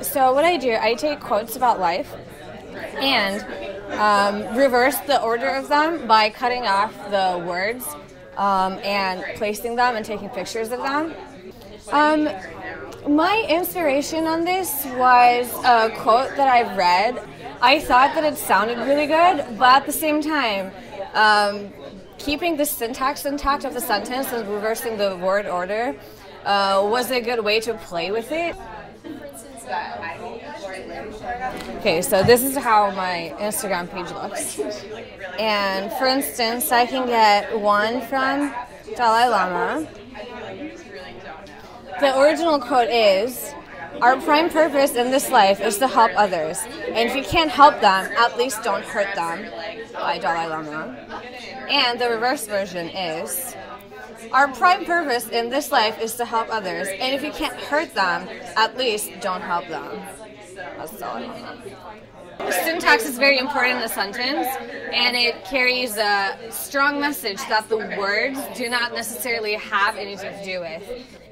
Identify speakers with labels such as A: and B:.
A: So what I do, I take quotes about life and um, reverse the order of them by cutting off the words um, and placing them and taking pictures of them. Um, my inspiration on this was a quote that I read. I thought that it sounded really good, but at the same time, um, keeping the syntax intact of the sentence and reversing the word order uh, was a good way to play with it. Okay, so this is how my Instagram page looks. And for instance, I can get one from Dalai Lama. The original quote is Our prime purpose in this life is to help others. And if you can't help them, at least don't hurt them. By Dalai Lama. And the reverse version is Our prime purpose in this life is to help others. And if you can't hurt them, at least don't help them. That's Dalai Lama. Syntax is very important in a sentence, and it carries a strong message that the words do not necessarily have anything to do with.